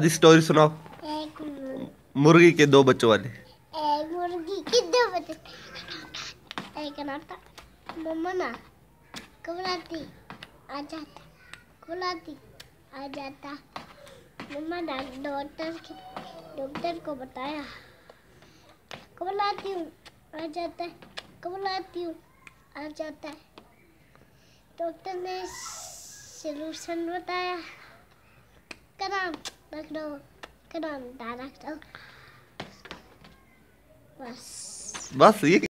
जी story सुनाओ। मुर्गी के दो बच्चों वाली। एक मुर्गी की दो बच्चे। एक नाता मम्मा ना आ जाता। आ जाता। मम्मा डॉक्टर के डॉक्टर को बताया। हूँ आ जाता। है हूँ आ जाता। है डॉक्टर ने सोल्यूशन बताया। कराम रख दो कराम रख दो बस बस ये